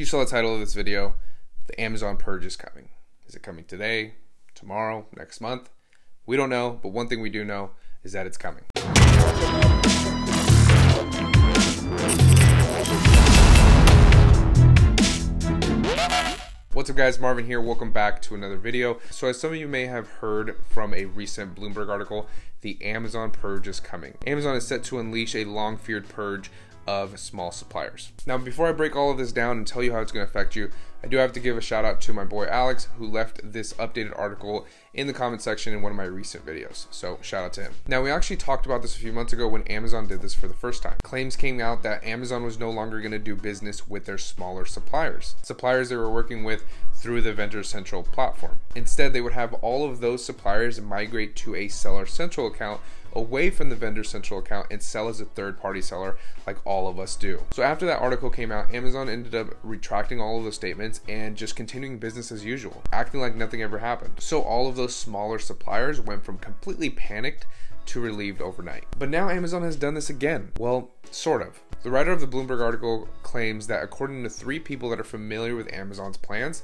You saw the title of this video. The Amazon purge is coming. Is it coming today, tomorrow, next month? We don't know, but one thing we do know is that it's coming. What's up guys, Marvin here. Welcome back to another video. So as some of you may have heard from a recent Bloomberg article, the Amazon purge is coming. Amazon is set to unleash a long-feared purge of small suppliers. Now, before I break all of this down and tell you how it's going to affect you, I do have to give a shout out to my boy Alex, who left this updated article in the comment section in one of my recent videos. So, shout out to him. Now, we actually talked about this a few months ago when Amazon did this for the first time. Claims came out that Amazon was no longer going to do business with their smaller suppliers, suppliers they were working with through the Vendor Central platform. Instead, they would have all of those suppliers migrate to a Seller Central account away from the vendor central account and sell as a third party seller like all of us do. So after that article came out, Amazon ended up retracting all of those statements and just continuing business as usual, acting like nothing ever happened. So all of those smaller suppliers went from completely panicked to relieved overnight. But now Amazon has done this again. Well, sort of. The writer of the Bloomberg article claims that according to three people that are familiar with Amazon's plans,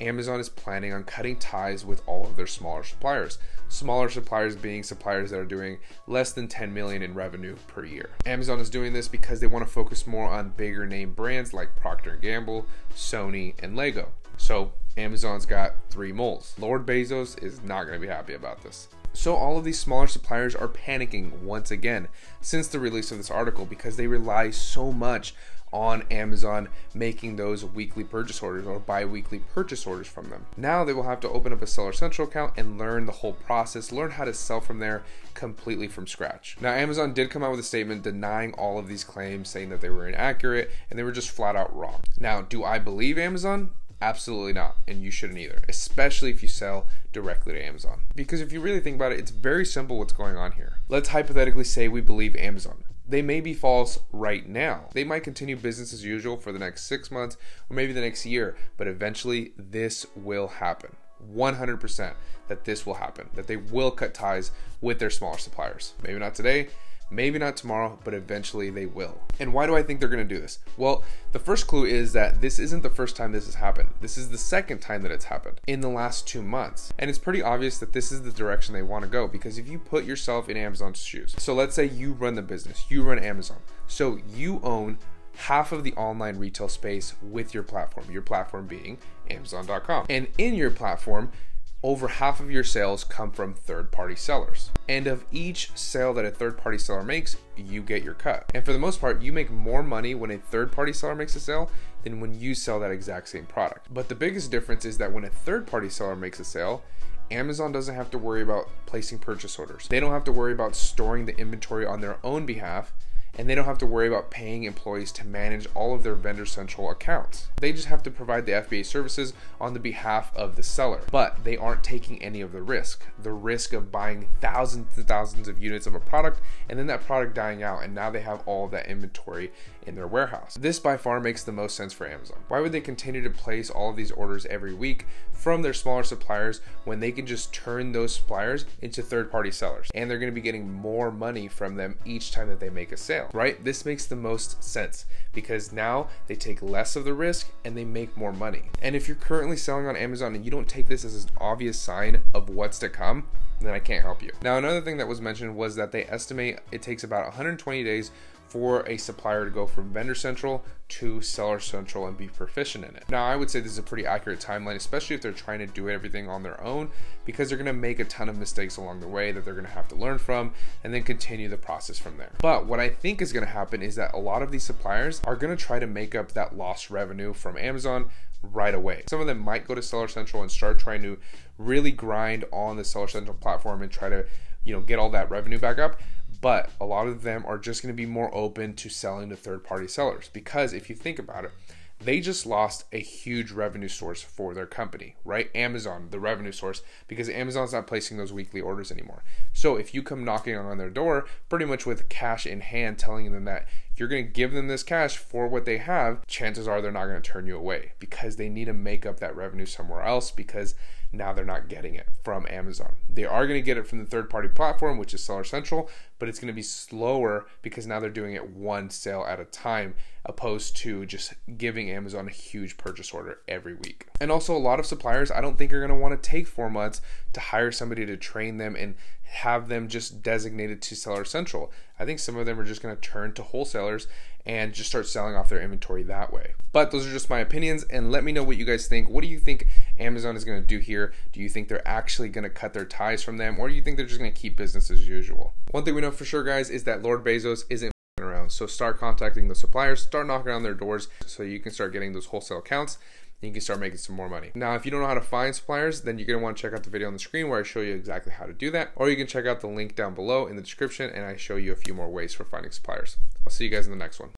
Amazon is planning on cutting ties with all of their smaller suppliers. Smaller suppliers being suppliers that are doing less than 10 million in revenue per year. Amazon is doing this because they want to focus more on bigger name brands like Procter & Gamble, Sony, and Lego. So Amazon's got three moles. Lord Bezos is not going to be happy about this. So all of these smaller suppliers are panicking once again since the release of this article because they rely so much on Amazon making those weekly purchase orders or bi-weekly purchase orders from them. Now they will have to open up a Seller Central account and learn the whole process, learn how to sell from there completely from scratch. Now Amazon did come out with a statement denying all of these claims, saying that they were inaccurate and they were just flat out wrong. Now, do I believe Amazon? Absolutely not, and you shouldn't either, especially if you sell directly to Amazon. Because if you really think about it, it's very simple what's going on here. Let's hypothetically say we believe Amazon they may be false right now. They might continue business as usual for the next six months or maybe the next year, but eventually this will happen. 100% that this will happen, that they will cut ties with their smaller suppliers. Maybe not today, Maybe not tomorrow, but eventually they will. And why do I think they're to do this? Well, the first clue is that this isn't the first time this has happened. This is the second time that it's happened in the last two months. And it's pretty obvious that this is the direction they want to go because if you put yourself in Amazon's shoes, so let's say you run the business, you run Amazon. So you own half of the online retail space with your platform, your platform being Amazon.com. And in your platform, over half of your sales come from third party sellers. And of each sale that a third party seller makes, you get your cut. And for the most part, you make more money when a third party seller makes a sale than when you sell that exact same product. But the biggest difference is that when a third party seller makes a sale, Amazon doesn't have to worry about placing purchase orders. They don't have to worry about storing the inventory on their own behalf and they don't have to worry about paying employees to manage all of their vendor central accounts. They just have to provide the FBA services on the behalf of the seller, but they aren't taking any of the risk. The risk of buying thousands and thousands of units of a product and then that product dying out, and now they have all that inventory in their warehouse. This by far makes the most sense for Amazon. Why would they continue to place all of these orders every week from their smaller suppliers when they can just turn those suppliers into third party sellers and they're going to be getting more money from them each time that they make a sale, right? This makes the most sense because now they take less of the risk and they make more money. And if you're currently selling on Amazon and you don't take this as an obvious sign of what's to come, then I can't help you. Now, another thing that was mentioned was that they estimate it takes about 120 days for a supplier to go from vendor central to seller central and be proficient in it. Now, I would say this is a pretty accurate timeline, especially if they're trying to do everything on their own, because they're to make a ton of mistakes along the way that they're to have to learn from and then continue the process from there. But what I think is going to happen is that a lot of these suppliers are going to try to make up that lost revenue from Amazon right away. Some of them might go to Seller Central and start trying to really grind on the Seller Central platform and try to, you know, get all that revenue back up but a lot of them are just going to be more open to selling to third party sellers because if you think about it, they just lost a huge revenue source for their company, right? Amazon, the revenue source, because Amazon's not placing those weekly orders anymore. So if you come knocking on their door, pretty much with cash in hand, telling them that you're going to give them this cash for what they have, chances are they're not going to turn you away because they need to make up that revenue somewhere else because now they're not getting it from Amazon. They are going to get it from the third party platform, which is Seller Central, but it's going to be slower because now they're doing it one sale at a time opposed to just giving Amazon a huge purchase order every week. And also, a lot of suppliers I don't think are going to want to take four months to hire somebody to train them and have them just designated to Seller Central. I think some of them are just going to turn to wholesalers and just start selling off their inventory that way. But those are just my opinions, and let me know what you guys think. What do you think Amazon is going to do here? Do you think they're actually going to cut their ties from them, or do you think they're just going to keep business as usual? One thing we know for sure, guys, is that Lord Bezos isn't around. So start contacting the suppliers, start knocking on their doors so you can start getting those wholesale accounts and you can start making some more money. Now, if you don't know how to find suppliers, then you're going to want to check out the video on the screen where I show you exactly how to do that, or you can check out the link down below in the description and I show you a few more ways for finding suppliers. I'll see you guys in the next one.